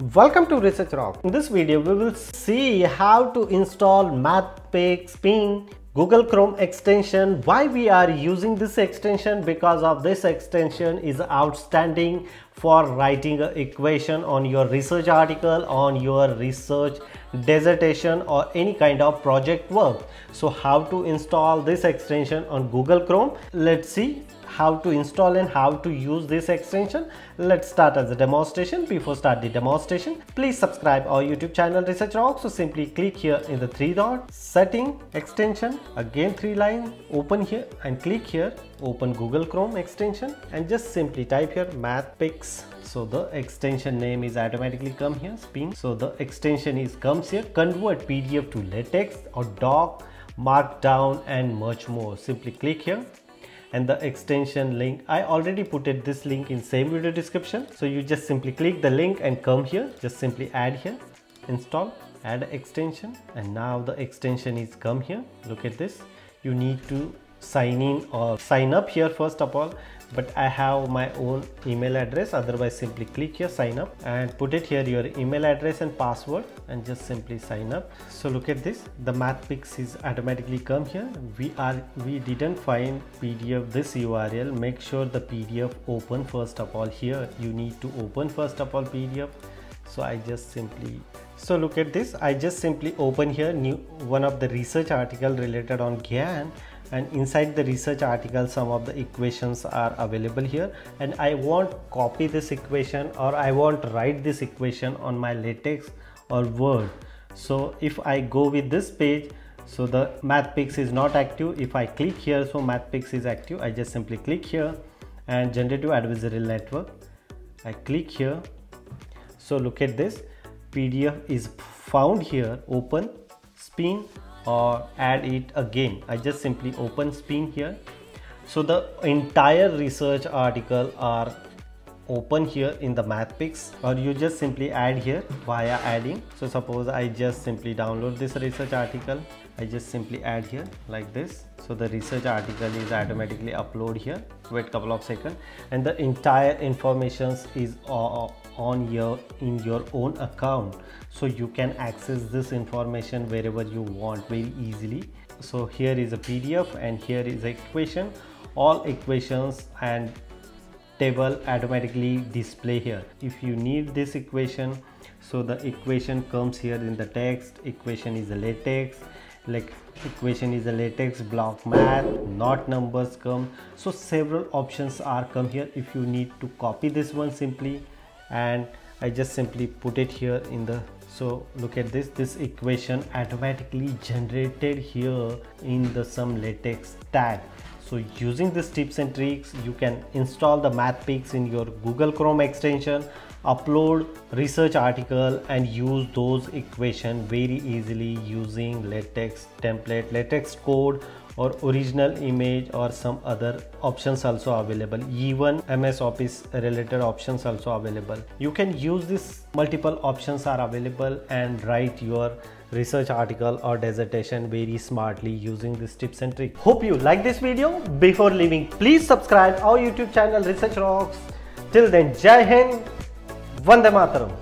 Welcome to Research Rock. In this video, we will see how to install MathPix Snip Google Chrome extension. Why we are using this extension? Because of this extension is outstanding for writing an equation on your research article, on your research dissertation or any kind of project work. So how to install this extension on Google Chrome? Let's see how to install and how to use this extension. Let's start as a demonstration. Before start the demonstration please subscribe our youtube channel research rock so simply click here in the three dot setting extension. Again three line open here and click here. Open google chrome extension and just simply type here mathpix. So the extension name is automatically come here Snip. So the extension is comes here. Convert pdf to latex or doc markdown and much more. Simply click here and the extension link. I already put it this link in same video description. So you just simply click the link and come here. Just simply add here. Install add extension. And now the extension is come here. Look at this. You need to sign in or sign up here first of all. But I have my own email address. Otherwise simply click here sign up and put it here your email address and password and just simply sign up. So look at this. The mathpix is automatically come here. We are we didn't find pdf this url make sure the pdf open first of all here. You need to open first of all pdf so i just simply so look at this. I just simply open here new one of the research article related on GAN and inside the research article some of the equations are available here. And I want copy this equation or I want write this equation on my latex or word. So if I go with this page so the mathpix is not active. If I click here so mathpix is active. I just simply click here. And generative adversarial network I click here. So look at this. PDF is found here open Snip or add it again. I just simply open Snip here. So the entire research article are open here in the mathpix or you just simply add here via adding. So suppose I just simply download this research article. I just simply add here like this. So the research article is automatically upload here. Wait couple of seconds. And the entire informations is on your in your own account. So you can access this information wherever you want very easily. So here is a pdf and here is equation. All equations and table automatically display here. If you need this equation so the equation comes here in the text. Equation is a latex. Like equation is a latex block math not numbers come. So several options are come here if you need to copy this one simply. And I just simply put it here in the so look at this. This equation automatically generated here in the some latex tag so using these tips and tricks you can install the mathpix in your google chrome extension upload research article and use those equation very easily using latex template latex code or original image or some other options also available even ms office related options also available you can use this multiple options are available and write your research article or dissertation very smartly using these tips and tricks hope you like this video before leaving please subscribe our youtube channel research rocks till then jai hind vande mataram